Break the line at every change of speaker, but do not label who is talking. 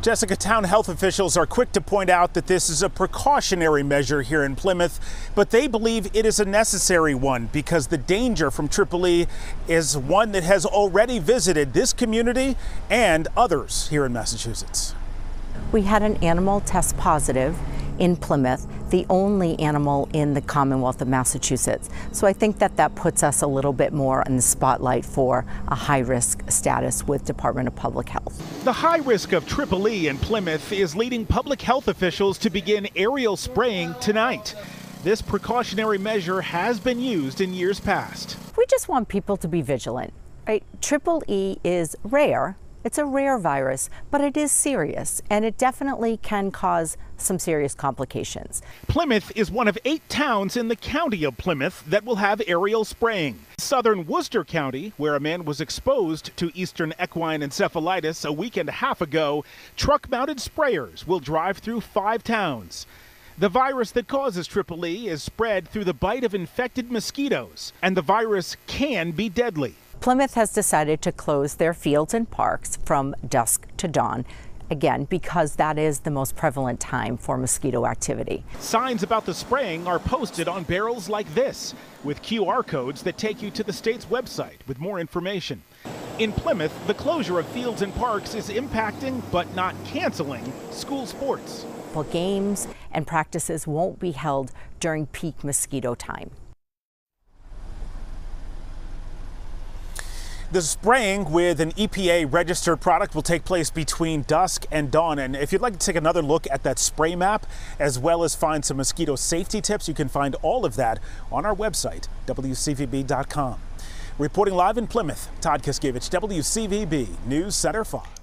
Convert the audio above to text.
Jessica, town health officials are quick to point out that this is a precautionary measure here in Plymouth, but they believe it is a necessary one because the danger from Tripoli is one that has already visited this community and others here in Massachusetts.
We had an animal test positive in Plymouth, the only animal in the Commonwealth of Massachusetts. So I think that that puts us a little bit more in the spotlight for a high risk status with Department of Public Health.
The high risk of Triple E in Plymouth is leading public health officials to begin aerial spraying tonight. This precautionary measure has been used in years past.
We just want people to be vigilant. Right? Triple E is rare, it's a rare virus, but it is serious and it definitely can cause some serious complications.
Plymouth is one of eight towns in the county of Plymouth that will have aerial spraying. Southern Worcester County, where a man was exposed to eastern equine encephalitis a week and a half ago, truck mounted sprayers will drive through five towns. The virus that causes Triple E is spread through the bite of infected mosquitoes, and the virus can be deadly.
Plymouth has decided to close their fields and parks from dusk to dawn. Again, because that is the most prevalent time for mosquito activity.
Signs about the spraying are posted on barrels like this, with QR codes that take you to the state's website with more information. In Plymouth, the closure of fields and parks is impacting, but not canceling, school sports.
Well, games and practices won't be held during peak mosquito time.
The spraying with an EPA registered product will take place between dusk and dawn. And if you'd like to take another look at that spray map, as well as find some mosquito safety tips, you can find all of that on our website, WCVB.com. Reporting live in Plymouth, Todd Kazakiewich, WCVB News Center 5.